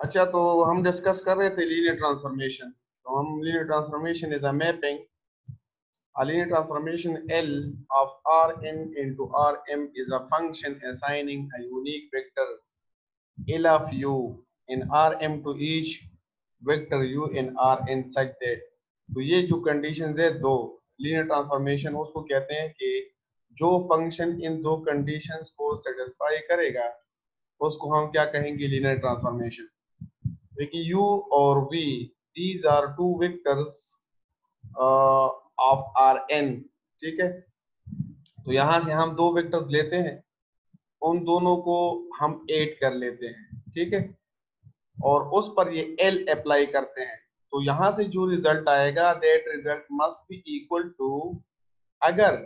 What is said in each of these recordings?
अच्छा तो हम डिस्कस कर रहे थे लीनियर ट्रांसफॉर्मेशन तो हम linear transformation is a mapping A linear transformation L of Rn into Rm is a function assigning a unique vector L of u in Rm to each vector u in Rn such that तो ये जो conditions है, दो linear transformation उसको कहते हैं कि जो फ़ंक्शन इन दो कंडीशंस को सेटिस्फाई करेगा, उसको हम क्या कहेंगे लीनियर ट्रांसफॉर्मेशन देखिए u और these are two vectors uh, of R N ठीक है? तो यहाँ से हम दो वेक्टर्स लेते हैं उन दोनों को हम एड कर लेते हैं ठीक है? और उस पर ये एल अप्लाई करते हैं तो यहाँ से जो रिज़ल्ट आएगा that result must be equal to अगर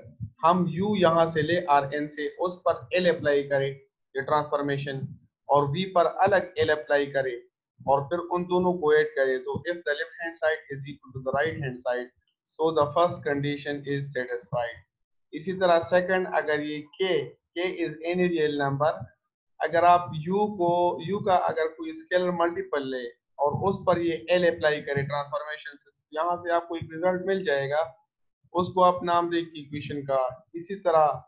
हम u यहाँ से ले आर एन से उस पर एल अप्लाई करें ये ट्रांसफॉर्मेशन और v पर अलग एल अप्लाई करें और फिर उन दोनों को ऐड करें। तो if the left hand side is equal to the right hand side so the first condition is satisfied इसी तरह सेकंड अगर ये k k is any real number अगर आप u को, u का अगर कोई स्केलर मल्टीपल ले और उस पर ये l अप्लाई करें ट्रांसफॉर्मेशन से यहाँ से आपको एक रिज़ल्ट मिल जाएगा। उसको आप नाम दे इक्वेशन का। इसी तरह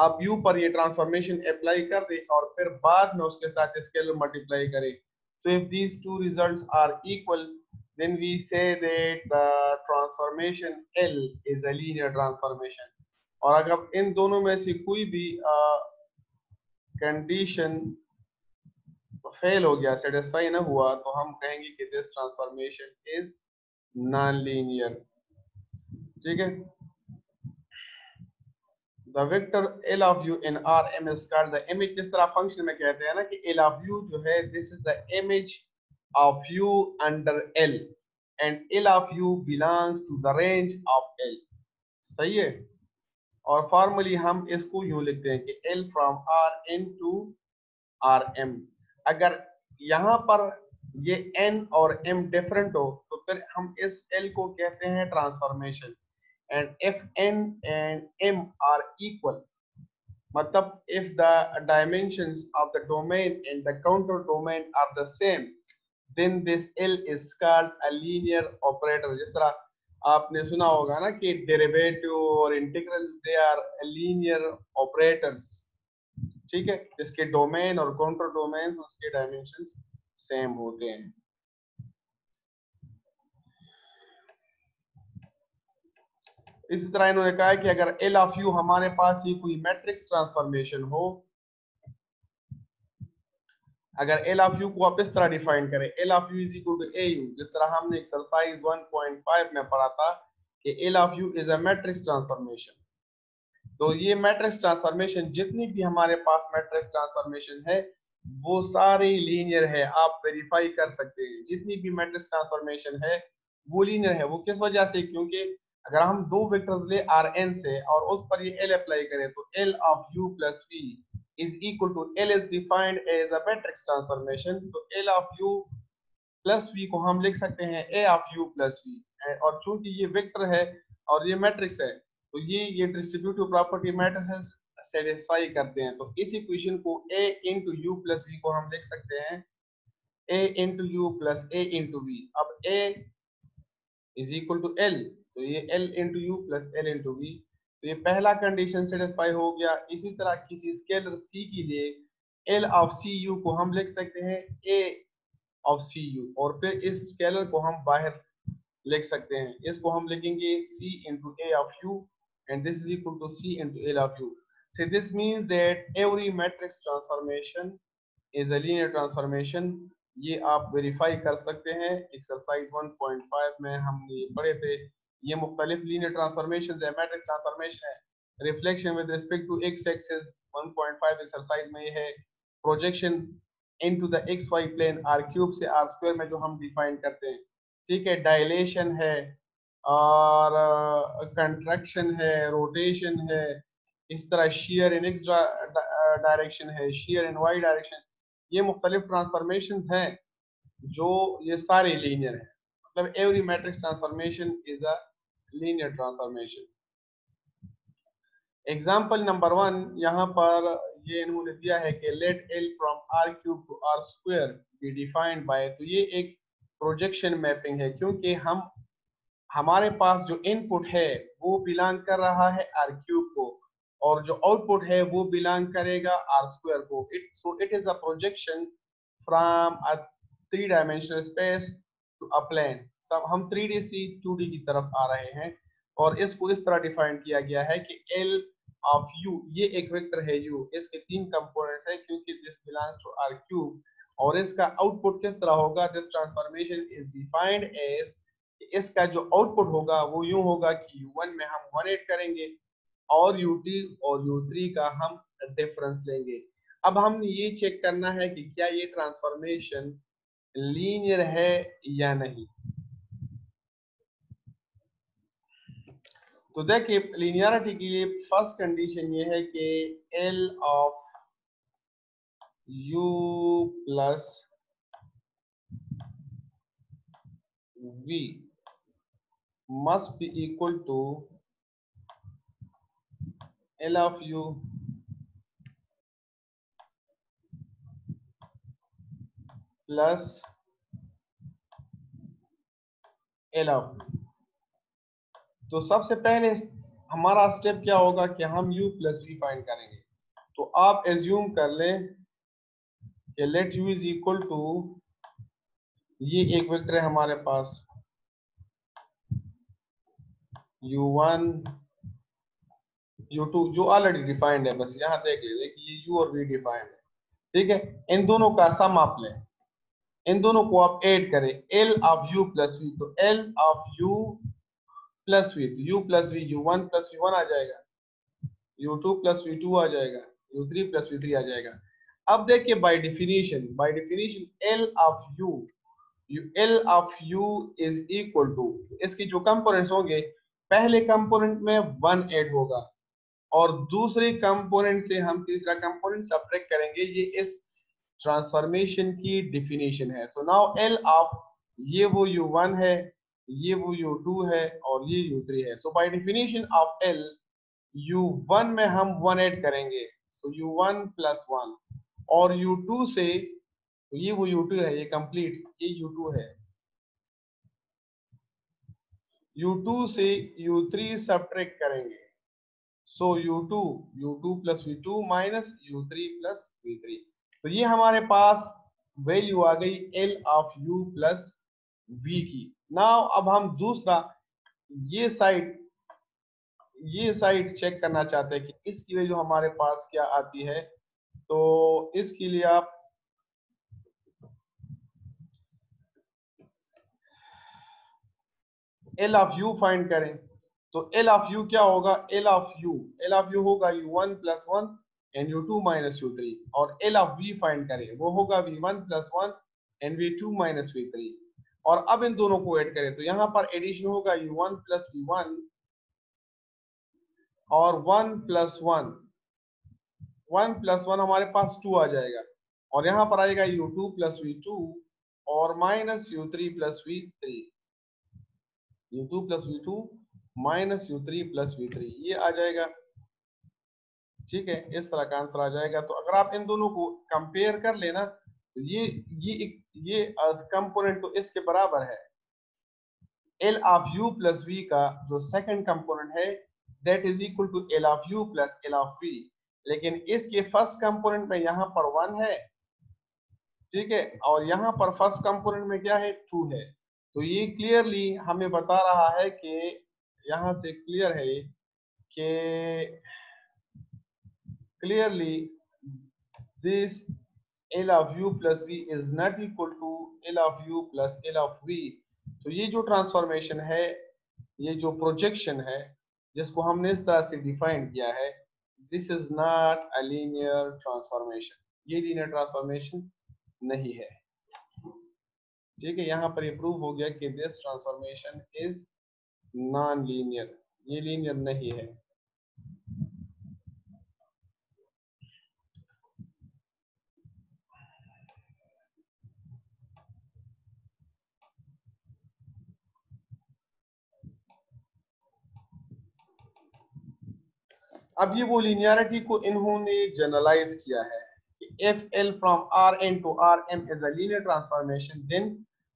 आप u पर ये ट्रांसफॉर्मेशन अप्लाई कर दे और फिर बाद में उसके साथ स्केलर मल्टीप्लाई करें। So if these two results are equal then we say that the transformation L is a linear transformation. और अगर इन दोनों में से कोई भी कंडीशन फेल हो गया सेटिस्फाई ना हुआ तो हम कहेंगे कि this transformation is non linear ठीक है the vector L of u in Rm is called the image जिस तरह फ़ंक्शन में कहते हैं ना कि L of u जो है this is the image of u under L and L of u belongs to the range of L सही है और फॉर्मली हम इसको यूँ लिखते हैं कि L from R into Rm अगर यहाँ पर ये N और M डिफरेंट हो तो फिर हम इस L को कहते हैं transformation and if n and m are equal matlab if the dimensions of the domain and the counter domain are the same then this l is called a linear operator जिस तरह आपने सुना होगा ना कि डेरिवेटिव और integrals they are linear operators ठीक है जिसके डोमेन और काउंटर डोमेन उसके डायमेंशंस सेम होते हैं इसी तरह इन्होंने कहा कि अगर एल ऑफ़ यू हमारे पास ही कोई मैट्रिक्स ट्रांसफॉर्मेशन हो, अगर एल ऑफ़ यू को आप इस तरह डिफाइन करें L of U is equal to A U जिस तरह हमने एक्सरसाइज 1.5 में पढ़ा था कि L of U is a matrix transformation तो ये मैट्रिक्स ट्रांसफॉर्मेशन जितनी भी हमारे पास मैट्रिक्स ट्रांसफॉर्मेशन है, वो सारी लीनियर है, आप वेरीफाई कर सकते हैं। जितनी भी मैट्रिक्स ट्रांसफॉर्मेशन है, वो लीनियर है। वो किस वजह से? क्योंकि अगर हम दो वेक्टर्स ले आर एन से और उस पर ये एल अप्लाई करें तो L of U plus V is equal to L is defined as a matrix transformation तो L of U plus V को हम लिख सकते हैं A of U plus V और चूँकि ये वेक्टर है और ये मैट्रिक्स है तो ये ये डिस्ट्रीब्यूटिव प्रॉपर्टी मैट्रिसेस सेटिस्फाई करते हैं। तो इस इक्वेशन को A into U plus V को हम लिख सकते हैं। A into U plus A into V अब A is equal to L तो ये L into U plus L into V तो ये पहला कंडीशन सेटिस्फाई हो गया इसी तरह किसी स्केलर C के लिए L ऑफ़ सी यू को हम लिख सकते हैं A ऑफ़ सी यू और फिर इस स्केलर को हम बाहर लिख सकते हैं इसको हम लिखेंगे C into A of U and this is equal to C into L of u. So this means that every matrix transformation is a linear transformation. ये आप वेरीफाई कर सकते हैं एक्सरसाइज 1.5 में हमने ये पढ़े थे ये मुख्तलिफ़ लीनियर ट्रांसफॉर्मेशन है मैट्रिक्स ट्रांसफॉर्मेशन है। Reflection with respect to X axis 1.5 exercise में ये है। Projection into the X Y plane R cube से आर स्क्वायर में जो हम डिफाइन करते हैं। ठीक है डायलेशन है और कंट्रैक्शन uh, है रोटेशन है इस तरह शेयर इन एक्स डायरेक्शन है शेयर इन वाई डायरेक्शन ये मुख्तलिफ़ ट्रांसफॉर्मेशन हैं जो ये सारे लीनियर हैं। मतलब every matrix transformation is a linear transformation. Example number one यहाँ पर ये इन्होंने दिया है कि let L from R cube to R square be defined by तो ये एक प्रोजेक्शन मैपिंग है, क्योंकि हम, हमारे पास जो इनपुट है, वो बिलोंग कर रहा है आर क्यूब को, और जो आउटपुट है, वो बिलोंग करेगा आर स्क्वायर को. It so it is a projection from a three dimensional space to a plane हम थ्री डी सी टू डी की तरफ़ आ रहे हैं और इसको इस तरह डिफाइन किया गया है कि एल ऑफ़ यू ये एक वेक्टर है यू इसके तीन कंपोनेंट्स है क्योंकि this belongs to R cube और इसका आउटपुट किस तरह होगा? This transformation is defined as इसका जो आउटपुट होगा वो यूँ होगा कि u1 में हम 1 ऐड करेंगे और u2 और u3 का हम डिफरेंस लेंगे। अब हम ये चेक करना है कि क्या ये ट्रांसफॉर्मेशन लीनियर है या नहीं। तो देखिए लीनियरिटी के लिए फ़र्स्ट कंडीशन ये है कि L of U plus V must be equal to L of U plus L of U. तो सबसे पहले हमारा स्टेप क्या होगा कि हम u प्लस वी फाइंड करेंगे। तो आप एज्यूम कर लें कि let u is equal to ये एक वेक्टर है हमारे पास। u1 u2 जो ऑलरेडी डिफाइंड है, बस यहाँ देख लीजिए कि ये u और v डिफाइंड है। ठीक है? इन दोनों का सम आप लें। इन दोनों को आप ऐड करें। L of u plus v तो l of u plus v तो u plus v u1 plus v1 आ जाएगा। U2 प्लस v2 आ जाएगा। U3 प्लस v3 आ जाएगा। अब देखिए by definition by definition l of u l of u is equal to इसकी जो कंपोनेंट्स होंगे, पहले कंपोनेंट में वन ऐड होगा और दूसरे कंपोनेंट से हम तीसरा कंपोनेंट सब्ट्रैक्ट करेंगे। ये इस ट्रांसफॉर्मेशन की डेफिनेशन है। तो नाउ एल ऑफ़ ये वो u1 है। ये वो u2 है और ये u3 है। So by definition of l u1 में हम वन ऐड करेंगे। सो u1 प्लस वन और u2 से तो ये वो u2 है, ये कंप्लीट ये u2 है। U2 से u3 सब्ट्रैक्ट करेंगे। So u2 u2 plus V two minus u3 plus v3 तो ये हमारे पास वैल्यू आ गई l of u plus v की। नाउ अब हम दूसरा, ये साइड ये साइड चेक करना चाहते हैं कि इसके लिए जो हमारे पास क्या आती है तो इसके लिए आप एल ऑफ़ यू फाइंड करें। तो एल ऑफ़ यू क्या होगा? L of U L of U होगा U one plus one and U two minus U three और एल ऑफ़ वी फाइंड करें। वो होगा V one plus one and V two minus V three और अब इन दोनों को ऐड करें। तो यहाँ पर एडिशन होगा, U one plus V one और one plus one one plus one हमारे पास टू आ जाएगा। और यहाँ पर आएगा U two plus V two और minus U three plus V three U two plus V two minus U three plus V three ये आ जाएगा। ठीक है, इस तरह का आंसर आ जाएगा। तो अगर आप इन दोनों को कंपेयर कर लेना तो ये ये ये कंपोनेंट तो इसके बराबर है। L of U plus V का जो सेकंड कंपोनेंट है that is equal to L of U plus L of V लेकिन इसके फ़र्स्ट कंपोनेंट में यहाँ पर वन है। ठीक है? और यहाँ पर फ़र्स्ट कंपोनेंट में क्या है? टू है। तो ये क्लियरली हमें बता रहा है कि यहाँ से क्लियर है कि clearly this L of U plus V is not equal to L of U plus L of V तो ये जो ट्रांसफॉर्मेशन है, ये जो प्रोजेक्शन है, जिसको हमने इस तरह से डिफाइन किया है this is not a linear transformation ये लीनियर ट्रांसफॉर्मेशन नहीं है। ठीक है, यहाँ पर ये प्रूव हो गया कि this transformation is non linear ये लीनियर नहीं है। अब ये वो लीनियरिटी को इन्होंने जनरलाइज किया है if L from Rn to Rm is a linear transformation. Then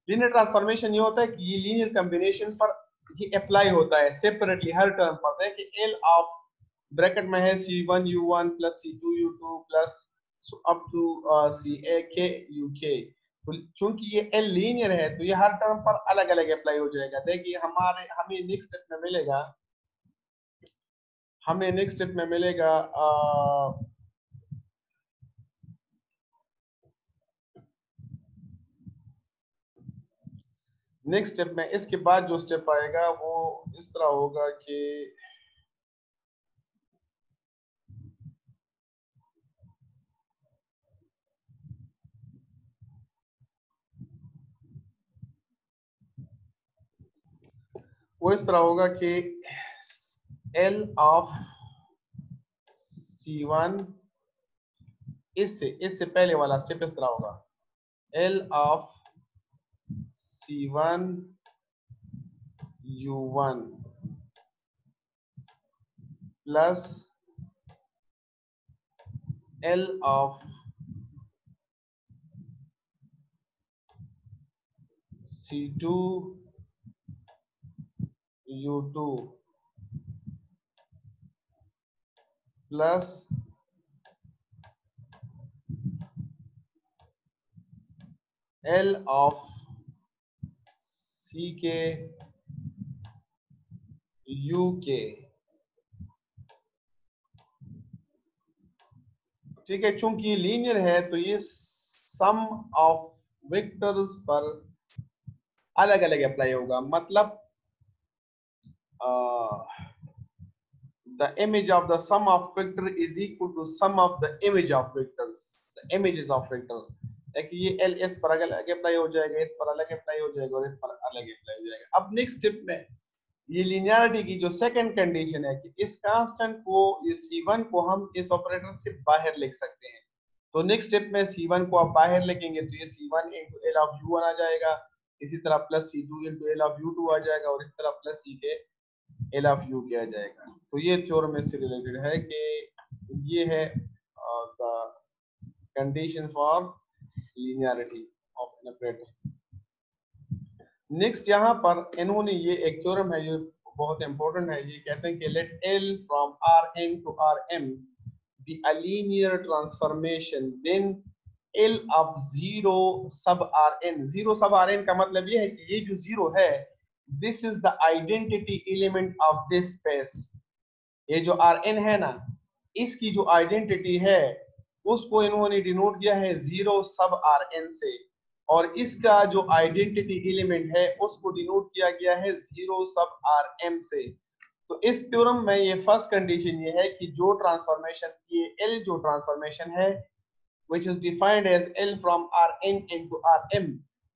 linear transformation ये होता है कि ये linear combination पर ये अप्लाई होता है सेपरेटली हर टर्म पर। है कि L ऑफ़ ब्रैकेट में है C1U1 plus C2U2 plus up to uh, CAK UK तो चूँकि ये एल लीनियर है तो ये हर टर्म पर अलग अलग अप्लाई हो जाएगा। देखिए हमारे हमें नेक्स्ट स्टेप में मिलेगा। हमें नेक्स्ट स्टेप में मिलेगा नेक्स्ट स्टेप में इसके बाद जो स्टेप आएगा वो इस तरह होगा कि वो इस तरह होगा कि L ऑफ़ C1 इससे इससे पहले वाला स्टेप इस तरह होगा। L of C1 U1 plus L of C2 U2 plus L of C के U के। ठीक है, चूँकि लीनियर है तो ये सम ऑफ़ वेक्टर्स पर अलग अलग अप्लाई होगा। मतलब the image of the sum of vector is equal to sum of the image of vectors the images of vectors ये एल एस पर अलग अप्लाई हो जाएगा इस पर अलग अप्लाई हो जाएगा और इस पर अलग अप्लाई हो जाएगा। अब नेक्स्ट स्टेप में ये लिनियरिटी की जो सेकंड कंडीशन है कि इस कांस्टेंट को, ये C1 को हम इस ऑपरेटर से बाहर लिख सकते हैं। तो नेक्स्ट स्टेप में C1 को आप बाहर लिखेंगे तो ये C1 into L of U1 आ जाएगा। इसी तरह plus C2 into L of U2 आ जाएगा और इस तरह प्लस C के एल ऑफ़ U के आ जाएगा। तो ये थ्योरम इससे रिलेटेड है कि ये है the condition for linearity of an operator next यहाँ पर इन्होंने ये एक थ्योरम है, ये बहुत इंपॉर्टेंट है। ये कहते हैं कि let L L from Rn to Rm be a linear transformation, then L of zero sub Rn zero sub Rn का मतलब ये है कि ये जो ज़ीरो है this is the identity element of this space. ये जो Rn है ना, इसकी जो आइडेंटिटी है, उसको इन्होंने डिनोट किया है ज़ीरो सब आर एन से। और इसका जो आइडेंटिटी एलिमेंट है, उसको डिनोट किया गया है ज़ीरो सब आर एम से। तो इस थ्योरम में ये फ़र्स्ट कंडीशन ये है कि जो ट्रांसफॉर्मेशन ये एल जो ट्रांसफॉर्मेशन है, which is defined as L from Rn into Rm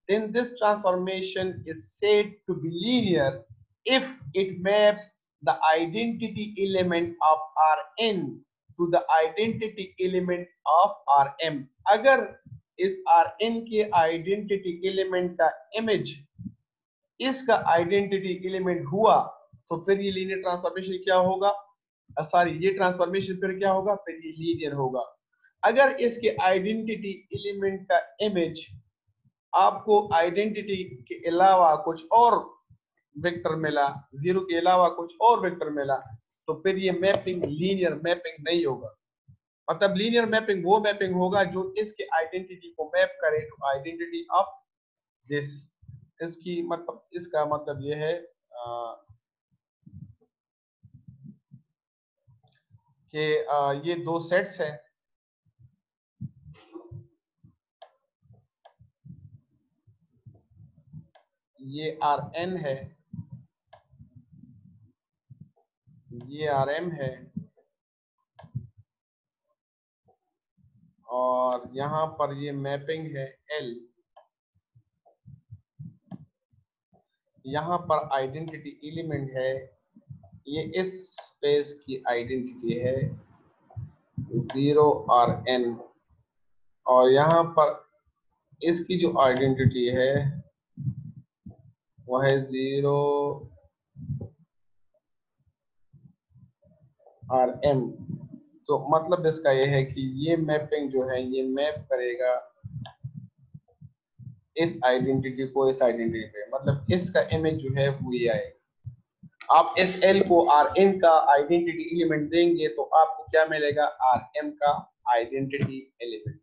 then this transformation is said to be linear if it maps the identity element of Rn to the identity element of Rm. अगर इस Rn के identity element का image इसका identity element हुआ तो फिर ये linear transformation क्या होगा सॉरी ये ट्रांसफॉर्मेशन फिर क्या होगा फिर ये लीनियर होगा अगर इसके आइडेंटिटी एलिमेंट का इमेज आपको आइडेंटिटी के अलावा कुछ और वेक्टर मिला ज़ीरो के अलावा कुछ और वेक्टर मिला तो फिर ये मैपिंग लीनियर मैपिंग नहीं होगा। मतलब लीनियर मैपिंग वो मैपिंग होगा जो इसके आइडेंटिटी को मैप करे टू आइडेंटिटी ऑफ़ दिस इसकी मतलब इसका मतलब ये है कि ये दो सेट्स हैं। ये आर एन है। ये आर एम है। और यहाँ पर ये मैपिंग है एल। यहाँ पर आइडेंटिटी एलिमेंट है। ये इस स्पेस की आइडेंटिटी है। Zero R N. और यहाँ पर इसकी जो आइडेंटिटी है वह है ज़ीरो आर एम तो मतलब इसका ये है कि ये मैपिंग जो है, ये मैप करेगा इस आइडेंटिटी को, इस आइडेंटिटी पे। मतलब इसका इमेज जो है, वो ये आएगा। आप एस एल को आर एन का आइडेंटिटी एलिमेंट देंगे तो आपको क्या मिलेगा? आर एम का आइडेंटिटी एलिमेंट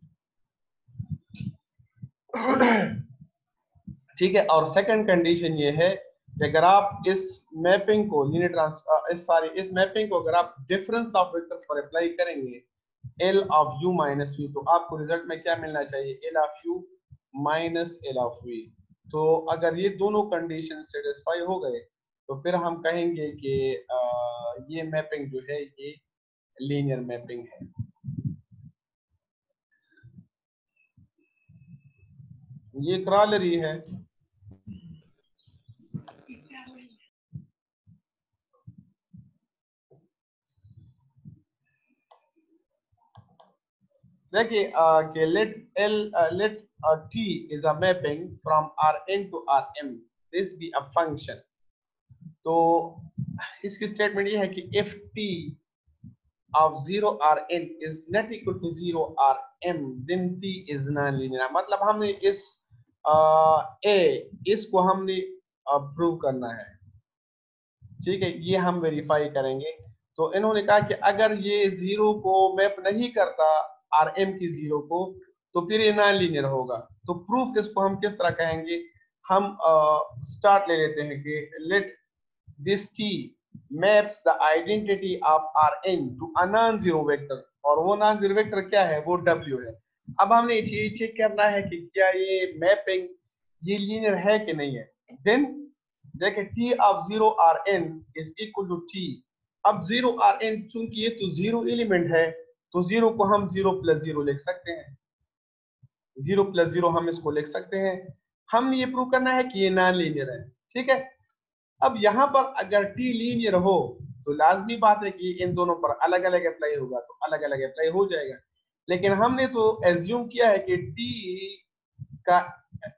ठीक है? और सेकंड कंडीशन ये है कि अगर आप इस मैपिंग को ट्रांस इस सारी इस मैपिंग को अगर आप डिफरेंस ऑफ़ वेक्टर्स पर अप्लाई करेंगे L of U minus V तो आपको रिज़ल्ट में क्या मिलना चाहिए? L of U minus L of V तो अगर ये दोनों कंडीशन सेटिस्फाई हो गए तो फिर हम कहेंगे कि ये मैपिंग जो है, ये लीनियर मैपिंग है। ये क्रॉलरी है। देखिए कि let L let T is a mapping from R N to R M this be a function तो इसकी स्टेटमेंट ये है कि if T of 0 r n is not equal to 0 r m then t is non-linear. मतलब हमने इस आ, a इसको हमने प्रूव करना है। ठीक है ये हम वेरीफाई करेंगे। तो इन्होंने कहा कि अगर ये ज़ीरो को मैप नहीं करता आर एम की ज़ीरो को तो फिर ये नॉन लीनियर होगा। तो प्रूफ इसको हम किस तरह कहेंगे? हम स्टार्ट uh, ले लेते हैं कि let this T maps the identity of R N to a non zero vector और वो नॉन ज़ीरो वेक्टर क्या है? वो डब्ल्यू है। अब हमने ये चेक करना है कि क्या ये मैपिंग ये लीनियर है कि नहीं है? देन देखे T of zero R N is equal to T अब ज़ीरो आर एन चूँकि ये तो ज़ीरो एलिमेंट है तो ज़ीरो को हम ज़ीरो प्लस ज़ीरो लिख सकते हैं। ज़ीरो प्लस ज़ीरो हम इसको लिख सकते हैं। हमने ये प्रूव करना है कि ये नॉन लीनियर है, ठीक है? अब यहाँ पर अगर टी लीनियर हो तो लाजमी बात है कि इन दोनों पर अलग अलग अप्लाई होगा तो अलग अलग अप्लाई हो जाएगा। लेकिन हमने तो एज्यूम किया है कि टी का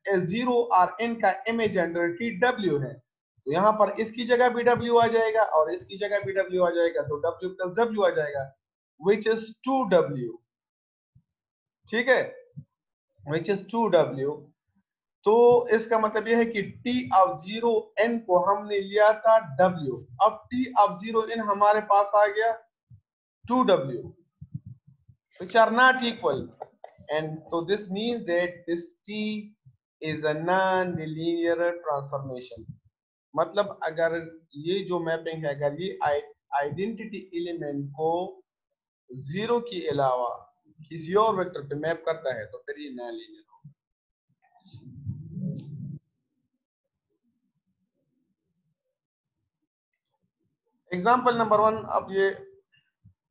ज़ीरो आर एन का इमेज टी डब्ल्यू है। तो यहाँ पर इसकी जगह भी डब्ल्यू आ जाएगा और इसकी जगह भी डब्ल्यू आ जाएगा तो डब्ल्यू प्लस डब्ल्यू आ जाएगा। विच इज़ टू डब्ल्यू ठीक है? विच इज़ टू डब्ल्यू तो इसका मतलब यह है कि t ऑफ़ ज़ीरो n को हमने लिया था w. अब t ऑफ़ ज़ीरो n हमारे पास आ गया 2w which are not equal. And so this means that this t is a non-linear transformation. मतलब अगर ये जो मैपिंग है, अगर ये आइडेंटिटी एलिमेंट को ज़ीरो के अलावा किसी और वेक्टर पे मैप करता है तो फिर ये non linear example number one अब ये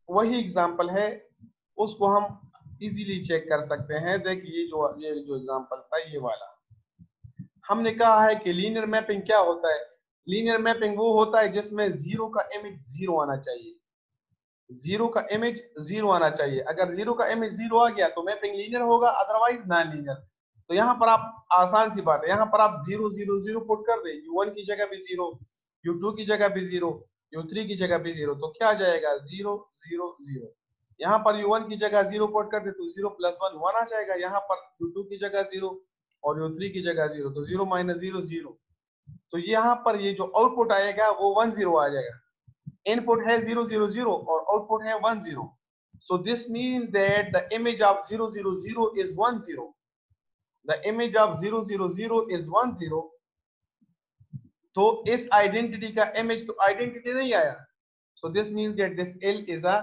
वही एग्ज़ाम्पल है, उसको हम इजीली चेक कर सकते हैं। देखिए ये जो ये जो एग्ज़ाम्पल था, ये वाला। हमने कहा है कि लीनियर मैपिंग क्या होता है? लीनियर मैपिंग वो होता है जिसमें ज़ीरो का इमेज ज़ीरो आना चाहिए। ज़ीरो का इमेज ज़ीरो आना चाहिए। अगर ज़ीरो का इमेज ज़ीरो आ गया तो मैपिंग लीनियर होगा अदरवाइज़ नॉन लीनियर तो यहाँ पर आप आसान सी बात है। यहाँ पर आप ज़ीरो ज़ीरो ज़ीरो पुट कर दे। यू वन की जगह भी ज़ीरो यू टू की जगह भी ज़ीरो यू थ्री की जगह पे ज़ीरो तो क्या आ जाएगा? ज़ीरो ज़ीरो ज़ीरो यहाँ पर यू वन की जगह ज़ीरो पुट कर दे तो ज़ीरो प्लस वन वन आ जाएगा। यहाँ पर यू टू की जगह ज़ीरो और यू थ्री की जगह ज़ीरो तो ज़ीरो माइनस ज़ीरो ज़ीरो तो यहाँ पर ये जो आउटपुट आएगा वो वन ज़ीरो आ जाएगा। इनपुट है ज़ीरो ज़ीरो ज़ीरो और आउटपुट है one zero so this means that the image of 000 is 10 the image of 000 is 10 तो इस आइडेंटिटी का इमेज तो आइडेंटिटी नहीं आया। So this means that this L is a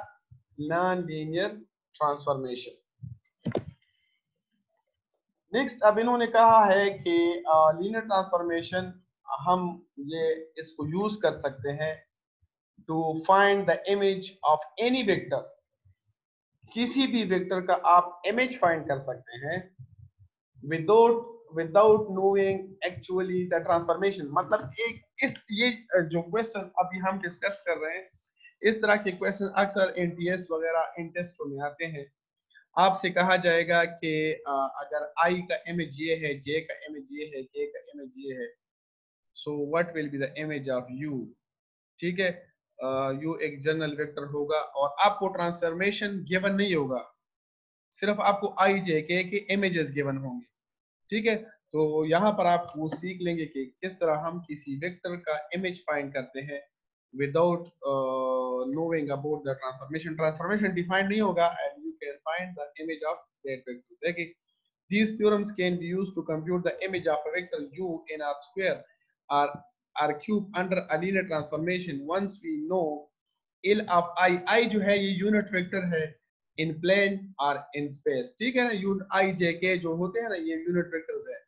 non linear transformation next अब इन्होंने कहा है कि लीनियर ट्रांसफॉर्मेशन हम ये इसको यूज़ कर सकते हैं। To find the image of any vector किसी भी वेक्टर का आप इमेज फाइंड कर सकते हैं without without knowing actually the transformation मतलब एक, इस, ये जो क्वेश्चन अभी हम डिस्कस कर रहे हैं, इस तरह के क्वेश्चन अक्सर एनटीएस वगैरह इन टेस्ट में आते हैं। आपसे कहा जाएगा कि अगर आई का इमेज ये है जे का इमेज ये है के का इमेज ये है so what will be the image of u ठीक है? यू एक जनरल वेक्टर होगा और आपको ट्रांसफॉर्मेशन गिवन नहीं होगा। सिर्फ़ आपको आई जे के के इमेजेस गिवन होंगे। ठीक है? तो यहाँ पर आप वो सीख लेंगे कि किस तरह हम किसी वेक्टर का इमेज फाइंड करते हैं without knowing about the transformation transformation defined नहीं होगा and you can find the image of that vector देखिए, these theorems can be used to compute the image of a vector u in r square or cube under a linear transformation once we know L of i i जो है ये unit vector है इन plane और in space ठीक है ना you आई जे के जो होते हैं ना ये यूनिट वेक्टर्स है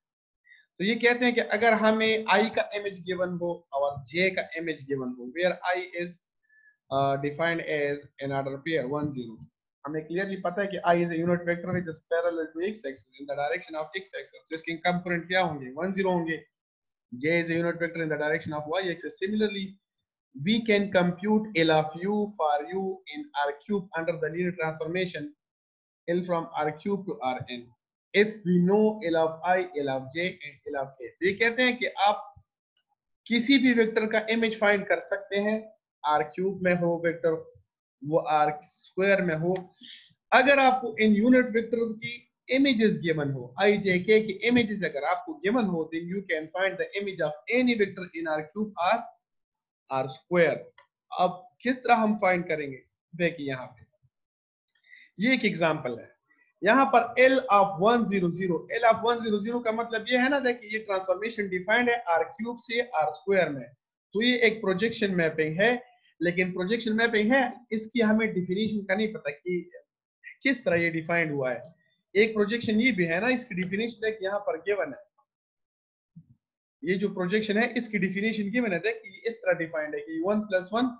तो ये कहते हैं कि अगर हमें i का इमेज गिवन हो और j का इमेज गिवन हो where is uh, defined as an order pair 1 0 हमें क्लियरली पता है कि i is a unit vector which is parallel to x axis in the direction of x axis तो इसके कंपोनेंट क्या होंगे 1 0 होंगे j is a unit vector in the direction of y axis similarly we can compute L of u for u in R cube under the linear transformation L from R cube to Rn if we know L of i, L of j and L of k. तो ये कहते हैं कि आप किसी भी vector का image find कर सकते हैं R क्यूब में हो वेक्टर वो R स्क्वायर में हो अगर आपको इन यूनिट वेक्टर्स की images given हो, i j images अगर आपको given हो, then you can find the image of any vector in R cube or R square. अब किस तरह हम फाइंड करेंगे? देखिए यहाँ पे। ये एक एग्जांपल है। यहाँ पर L ऑफ़ 100 L ऑफ़ 100 का मतलब ये है ना देखिए ये ट्रांसफॉर्मेशन डिफाइंड है R क्यूब से R स्क्वायर में। तो ये एक प्रोजेक्शन मैपिंग है, लेकिन प्रोजेक्शन मैपिंग है, इसकी हमें डिफिनीशन का नहीं पता कि किस तरह ये डिफाइंड हुआ है। एक प्रोजेक्शन ये भी है ना इसकी डिफिनेशन देख यहाँ पर गिवन है। ये जो प्रोजेक्शन है इसकी डिफिनेशन गिवन है देख इस तरह डिफाइंड है कि वन प्लस वन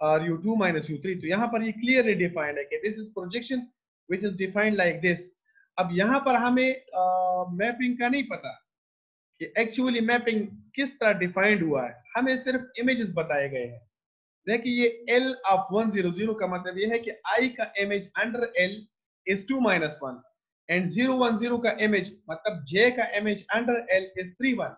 और u two minus u three तो यहाँ पर ये क्लियरली डिफाइंड है कि this is projection which is defined like this अब यहाँ पर हमें मैपिंग uh, का नहीं पता कि एक्चुअली मैपिंग किस तरह डिफाइंड हुआ है। हमें सिर्फ़ इमेजेस बताए गए हैं। देखिए ये एल ऑफ़ 100 का मतलब ये है कि I का image under L is two minus one and 010 का इमेज मतलब J का image under L is 3 1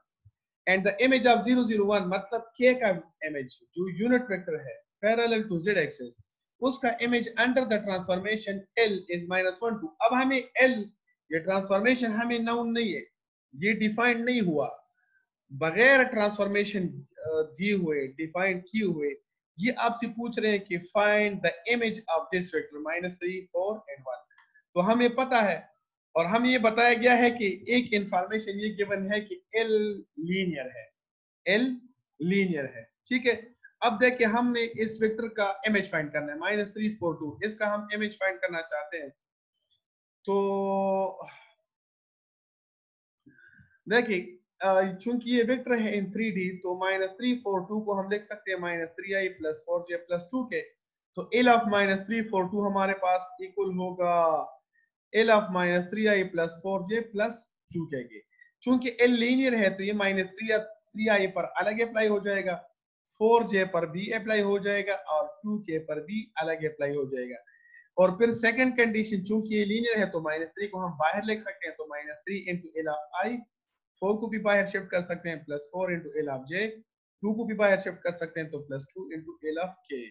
and the image of 001 मतलब K का इमेज जो यूनिट वेक्टर है पैरेलल टू Z एक्सिस उसका image under the transformation L is minus one two अब हमें L, ये ट्रांसफॉर्मेशन हमें नाउन नहीं है, ये डिफाइंड नहीं हुआ. बगैर ट्रांसफॉर्मेशन दिए हुए डिफाइन किए हुए, ये आपसे पूछ रहे हैं कि find the image of this vector minus three four and one तो हमें पता है और हम ये बताया गया है कि एक इंफॉर्मेशन ये गिवन है कि L लीनियर है। L लीनियर है। ठीक है? अब देखिए, हमने इस वेक्टर का इमेज फाइंड करना है। माइनस थ्री फोर टू इसका हम इमेज फाइंड करना चाहते हैं। तो देखिए चूँकि ये वेक्टर है इन थ्री डी तो माइनस थ्री फोर टू को हम लिख सकते हैं। Minus three i plus four j plus two k तो L of minus three four two हमारे पास इक्वल होगा। L of minus three i plus four j plus two k चूँकि एल लीनियर है तो ये माइनस थ्री थ्री आई पर अलग अप्लाई हो जाएगा। फोर जे पर भी अप्लाई हो जाएगा और टू के पर भी अलग अप्लाई हो जाएगा। और फिर सेकंड कंडीशन चूँकि ये लीनियर है तो माइनस थ्री को हम बाहर लिख सकते हैं तो minus three into L of i four को भी बाहर शिफ्ट कर सकते हैं plus four into L of j two को भी बाहर शिफ्ट कर सकते हैं तो plus two into L of k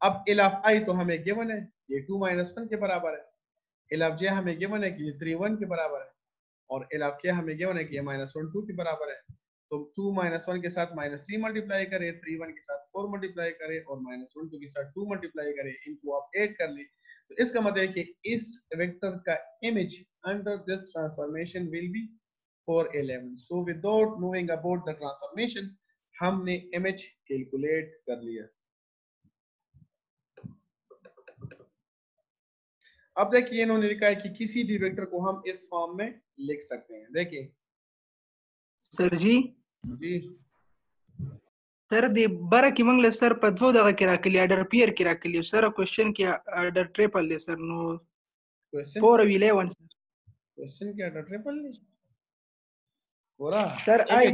अब एल ऑफ़ आई तो हमें गिवन है, ये टू माइनस वन के बराबर है। एल जे हमें गिवन है कि ये थ्री वन के बराबर है, और हमें गिवन है कि ये माइनस वन टू के बराबर है। तो टू माइनस वन के साथ माइनस थ्री मल्टीप्लाई करे थ्री वन के साथ फोर मल्टीप्लाई करे, और माइनस वन टू के साथ टू मल्टीप्लाई करे, इनको आप एड कर ले। तो इसका मतलब है कि इस वेक्टर का image under this transformation will be 411 so without knowing about the transformation, हमने इमेज कैलकुलेट कर लिया। अब देखिए इन्होंने लिखा है कि किसी भी वेक्टर को हम इस फॉर्म में लिख सकते हैं। देखिए। सर जी। जी। सर दी बारह की मंगल सर दो दगा किरा के लिए ऑर्डर पियर किरा के लिए। सर क्वेश्चन किया ऑर्डर ट्रिपल ले sir no. Question? Four eleven question क्या था ट्रिपल नहीं गोरा। सर आई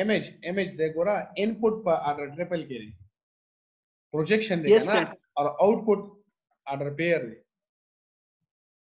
इमेज इमेज देख गोरा। इनपुट पर ऑर्डर ट्रिपल के लिए। प्रोजेक्शन देखा ना और आउटपुट ऑर्डर पेयर। प्रोजेक्शन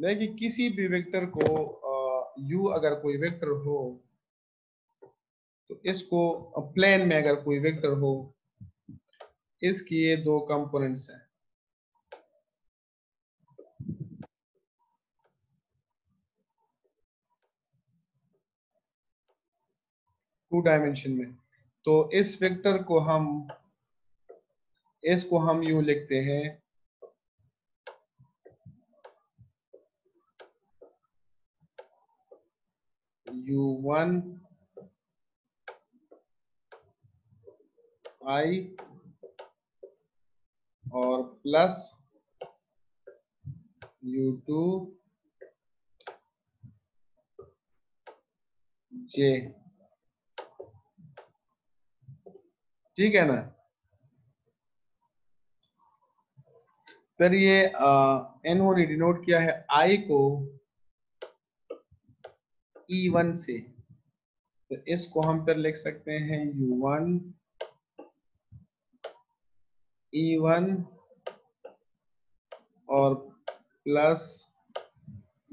देखिए किसी भी वेक्टर को यू अगर कोई वेक्टर हो तो इसको प्लेन में अगर कोई वेक्टर हो, इसकी ये दो कंपोनेंट्स हैं। टू डायमेंशन में। तो इस वेक्टर को हम, इसको हम यू लिखते हैं। यू वन आई और प्लस यू टू जे ठीक है ना? फिर ये इन्होंने डिनोट किया है आई को ई वन से। तो इसको हम फिर लिख सकते हैं यू वन ई वन और plus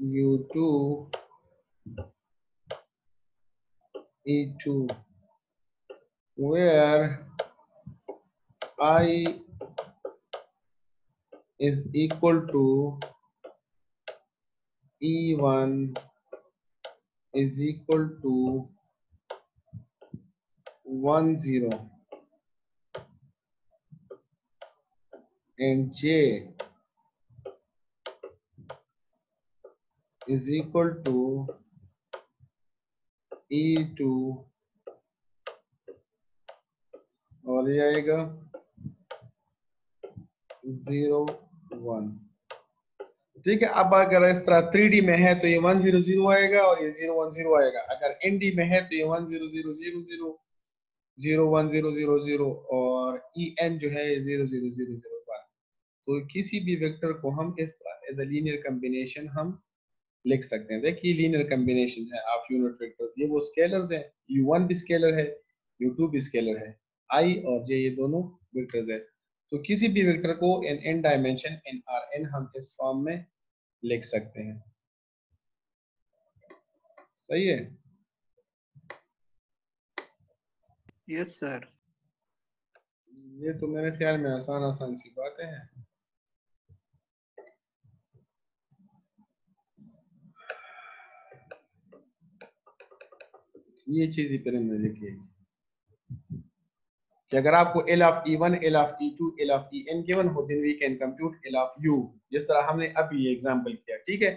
u two e two where i is equal to e1 is equal to 1 0 and j is equal to e2 और ये आएगा जीरो वन ठीक है? अब अगर इस तरह थ्री में है तो ये वन ज़ीरो ज़ीरो आएगा और ये ज़ीरो वन ज़ीरो आएगा। अगर एन डी में है तो ये one zero zero zero zero zero one zero zero zero और ई एन जो है zero zero zero zero one तो किसी भी वेक्टर को हम इस तरह एज अ लीनियर कॉम्बिनेशन हम लिख सकते हैं। देखिए लीनियर कॉम्बिनेशन है ऑफ़ यूनिट वेक्टर्स ये वो स्केलर्स हैं। यू वन भी स्केलर है यू टू भी स्केलर है। आई और जे ये दोनों वेक्टर्स है। तो किसी भी वेक्टर को in n dimension in R n हम इस फॉर्म में लिख सकते हैं। सही है? यस सर ये तो मेरे ख्याल में आसान आसान सी बातें हैं। ये चीज़ ही लिखी है। कि अगर आपको L of e one L of e two L of e n given हो then we can compute L of u जिस तरह हमने अभी ये एग्जांपल किया, ठीक है?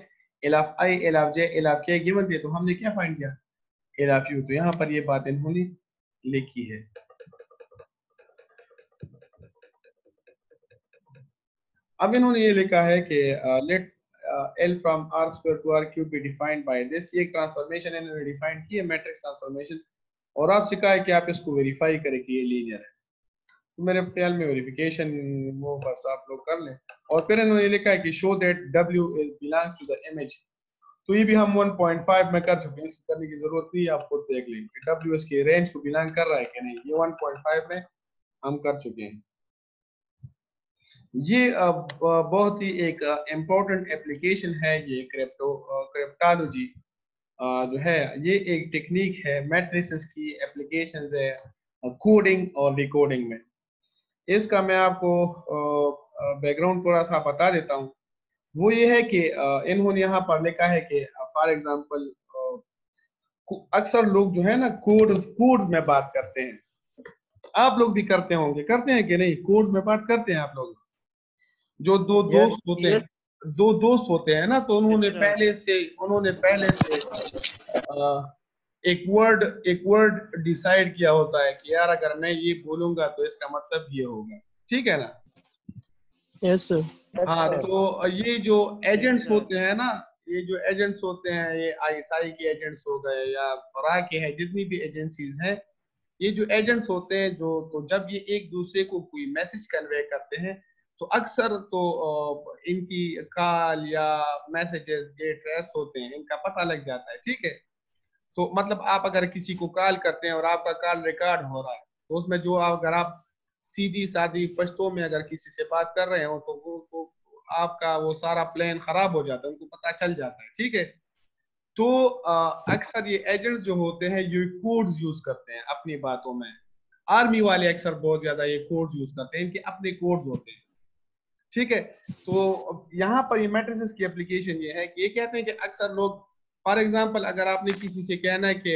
L of i L of j L of k given थे तो हमने क्या फाइंड किया? एल ऑफ़ यू तो यहाँ पर ये बात इन्होंने लिखी है। अब इन्होंने ये लिखा है कि let L from R square to R cube be defined by this ये ट्रांसफॉर्मेशन इन्होंने डिफाइन की है मैट्रिक्स ट्रांसफॉर्मेशन और आपसे कहा है कि आप इसको वेरीफाई करें कि ये लीनियर है। तो मेरे ख्याल में वेरिफिकेशन वो बस आप लोग कर लें। और फिर इन्होंने लिखा है कि show that W is belongs to the image तो ये भी हम 1.5 में कर चुके हैं करने की ज़रूरत नहीं है, आप खुद देख लें कि W इसके रेंज को बिलोंग कर रहा है कि नहीं। ये 1.5 में हम कर चुके हैं। ये बहुत ही एक इम्पोर्टेंट एप्लीकेशन है ये क्रिप्टो क्रिप्टोलॉजी जो है ये एक टेक्निक है मैट्रिसेस की एप्लीकेशन है कोडिंग और डिकोडिंग में। इसका मैं आपको बैकग्राउंड थोड़ा सा बता देता हूँ। वो ये है कि इन्होंने यहाँ पर लिखा है कि फॉर एग्जांपल अक्सर लोग जो है ना कोड कोड में बात करते हैं। आप लोग भी करते होंगे। करते हैं कि नहीं? कोड में बात करते हैं आप लोग? जो दो दोस्त होते हैं। दो दोस्त होते हैं ना तो उन्होंने पहले से उन्होंने पहले से आ, एक वर्ड एक वर्ड डिसाइड किया होता है कि यार अगर मैं ये बोलूँगा तो इसका मतलब ये होगा। ठीक है ना? यस सर हाँ तो ये जो एजेंट्स होते हैं ना ये जो एजेंट्स होते हैं ये आईएसआई के एजेंट्स हो गए या फरा के हैं जितनी भी एजेंसीज हैं ये जो एजेंट्स होते हैं जो तो जब ये एक दूसरे को कोई मैसेज कन्वे करते हैं तो अक्सर तो इनकी कॉल या मैसेजेस ये ट्रेस होते हैं, इनका पता लग जाता है, ठीक है? तो मतलब आप अगर किसी को कॉल करते हैं और आपका कॉल रिकॉर्ड हो रहा है तो उसमें जो अगर आप सीधी सादी पश्तों में अगर किसी से बात कर रहे हो तो वो तो आपका वो सारा प्लान खराब हो जाता है, उनको पता चल जाता है, ठीक है? तो अक्सर ये एजेंट जो होते हैं, ये कोड्स यूज़ करते हैं अपनी बातों में। आर्मी वाले अक्सर बहुत ज़्यादा ये कोड यूज़ करते हैं, इनके अपने कोड्स होते हैं। ठीक है? तो यहाँ पर ये की एप्लीकेशन ये है कि ये कहते हैं कि अक्सर लोग फॉर एग्ज़ाम्पल अगर आपने किसी से कहना है कि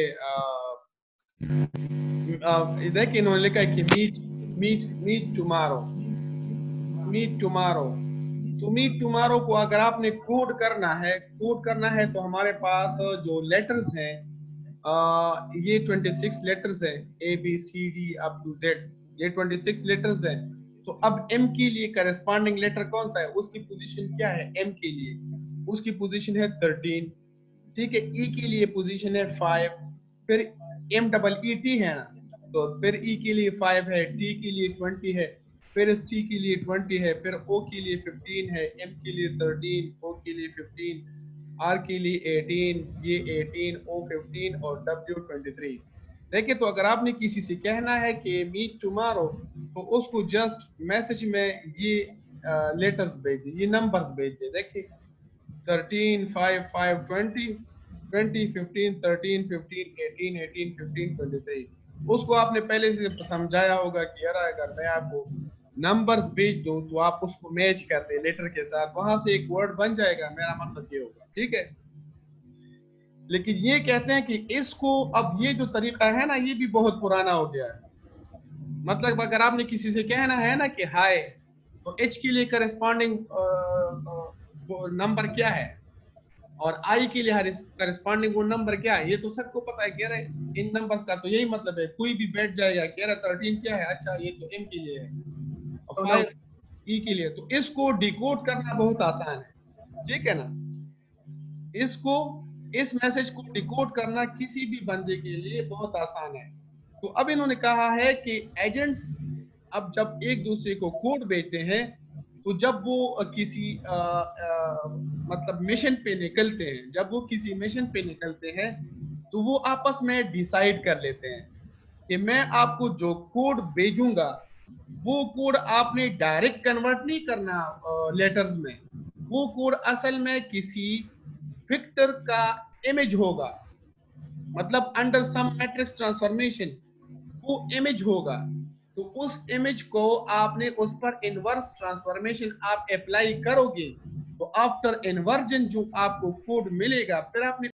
देखिए इन्होंने लिखा है कि meet meet meet tomorrow meet tomorrow तो मीट टुमारो को अगर आपने कोड करना है कोड करना है तो हमारे पास जो लेटर्स हैं ये 26 लेटर्स हैं A B C D up to Z ये 26 लेटर्स हैं। तो अब एम के लिए करस्पॉन्डिंग लेटर कौन सा है? उसकी पोजीशन क्या है? एम के लिए। उसकी पोजीशन है 13 ठीक है? E के लिए पोजीशन है 5 फिर एम डबल ई टी है ना? तो फिर e के लिए 5 है टी के लिए 20 है, फिर एस टी के लिए 20 है, फिर ओ के लिए 15 है एम के लिए 13 ओ के लिए 15 आर के लिए 18 ये 18 ओ 15 और डब्ल्यू 23 देखिए तो अगर आपने किसी से कहना है कि मीट टुमारो तो उसको जस्ट मैसेज में ये लेटर्स भेज दे ये नंबर्स भेज देखिए thirteen five five twenty twenty fifteen thirteen fifteen eighteen eighteen fifteen twenty three उसको आपने पहले से समझाया होगा कि, यार, अगर मैं आपको नंबर्स भेज दूँ तो आप उसको मैच कर दे लेटर के साथ। वहाँ से एक वर्ड बन जाएगा, मेरा मकसद ये होगा। ठीक है? लेकिन ये कहते हैं कि इसको अब ये जो तरीका है ना ये भी बहुत पुराना हो गया है। मतलब अगर आपने किसी से कहना है ना कि हाय तो एच के लिए करस्पॉन्डिंग नंबर क्या है? और आई के लिए करस्पॉन्डिंग वो नंबर क्या है? ये तो सबको पता है कह रहे इन नंबर्स का तो यही मतलब है कोई भी बैठ जाएगा कह रहा थर्टीन क्या है? अच्छा ये तो एम के लिए है। और फाइव ई e के लिए। तो इसको डिकोड करना बहुत आसान है। ठीक है ना? इसको इस मैसेज को डिकोड करना किसी भी बंदे के लिए बहुत आसान है। तो अब इन्होंने कहा है कि एजेंट्स अब जब एक दूसरे को कोड भेजते हैं तो जब वो किसी आ, आ, मतलब मिशन पे निकलते हैं जब वो किसी मिशन पे निकलते हैं तो वो आपस में डिसाइड कर लेते हैं कि मैं आपको जो कोड भेजूँगा वो कोड आपने डायरेक्ट कन्वर्ट नहीं करना लेटर्स में। वो कोड असल में किसी विक्टर का इमेज होगा। मतलब अंडर सम मैट्रिक्स ट्रांसफॉर्मेशन वो इमेज होगा। तो उस इमेज को आपने उस पर इनवर्स ट्रांसफॉर्मेशन आप अप्लाई करोगे तो आफ्टर इनवर्जन जो आपको कोड मिलेगा, फिर आपने